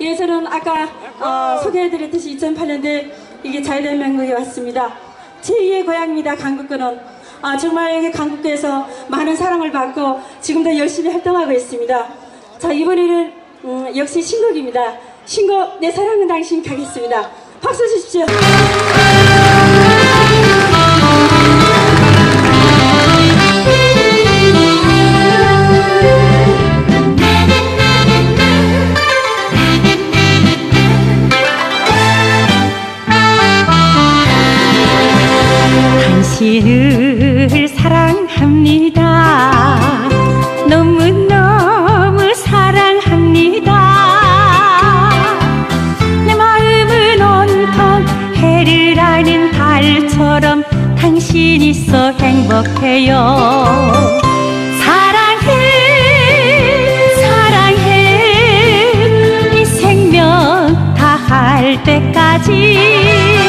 예, 저는 아까 어, 소개해드렸듯이 2008년도에 이게 자유대한민국에 왔습니다. 제2의 고향입니다. 강북구는. 아, 정말 여기 강북구에서 많은 사랑을 받고 지금도 열심히 활동하고 있습니다. 자, 이번에는 음, 역시 신곡입니다. 신곡 내 사랑은 당신 가겠습니다. 박수 주십시오. 당신을 사랑합니다. 너무너무 사랑합니다. 내 마음은 온통 해를 아는 달처럼 당신 있어 행복해요. 사랑해, 사랑해, 이 생명 다 할 때까지.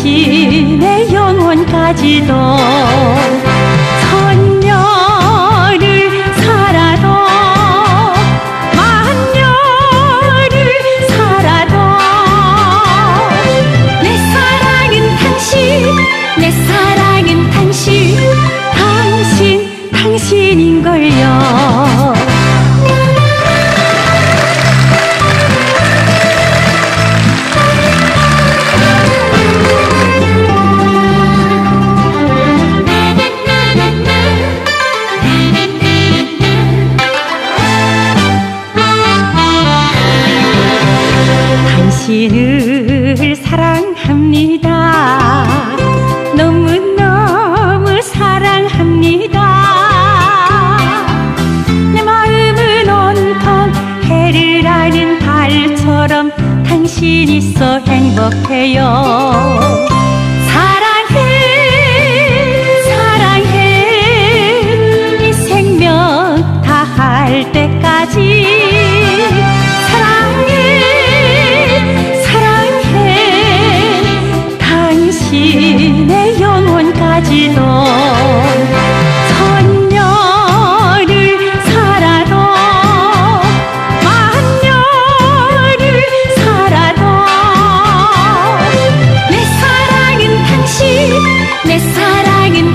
당신의 영혼까지도. 당신을 사랑합니다. 너무너무 사랑합니다. 내 마음은 온통 해를 아는 달처럼 당신 있어 행복해요.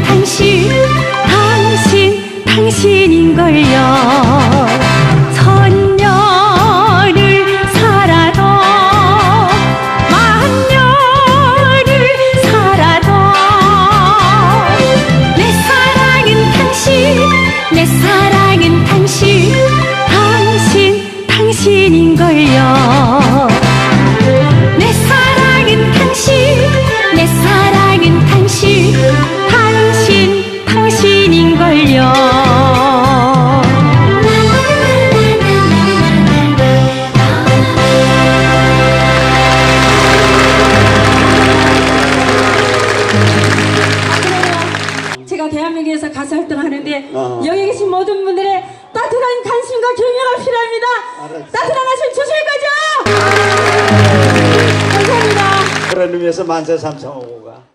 당신, 당신, 당신인걸요. 천년을 살아도, 만년을 살아도, 내 사랑은 당신, 내 사랑은 당신, 당신, 당신인걸요. 내 사랑은 당신, 내 사랑은 당신, 가수 활동하는데 어. 여기 계신 모든 분들의 따뜻한 관심과 격려가 필요합니다. 알았어. 따뜻한 관심 주실 거죠? 감사합니다. 그런 의미에서 만세 삼성오고가